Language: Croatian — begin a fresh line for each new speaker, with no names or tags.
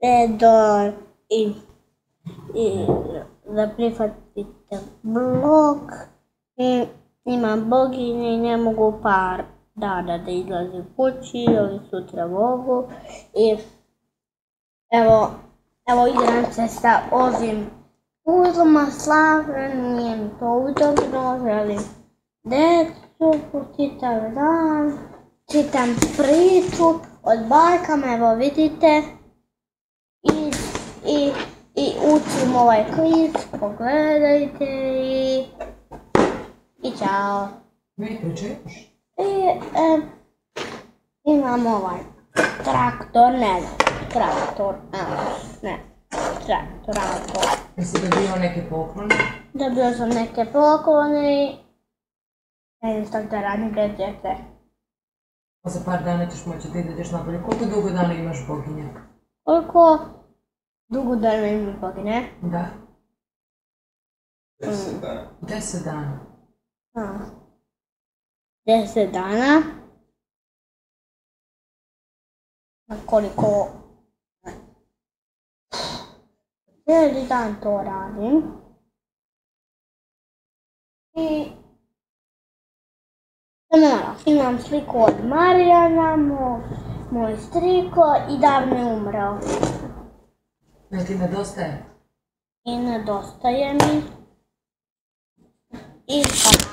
Fedor i, i da prihvatite blog. I imam boginje i ne mogu par dana da izlazim kući, ali sutra mogu. I evo, evo igram se sa ovim puzzlama, slavim, nije mi to udobno, želim decu, čitav dan, čitam priču od bajkama, evo vidite, i, i, i učim ovaj klip, pogledajte i, i čao.
Ne, pričaš?
I e, imam ovaj traktor, ne znam, traktor, a, ne, traktor, traktor.
Jesi dobio neke poklone?
Dobio sam neke poklone i ne znam šta da radim bez djece.
A za par dana ćeš moći da ideš napolje. Koliko dugo dana imaš boginje?
Koliko dugo da imam bogine?
Da,
Deset dana.
deset dana.
A, Deset dana. A koliko... Cijeli dan to radim. I... Samo malo, imam sliku od Marijana, moj, moj striko i davno je umrao.
Ne ti nedostaje?
I nedostaje mi. I tako.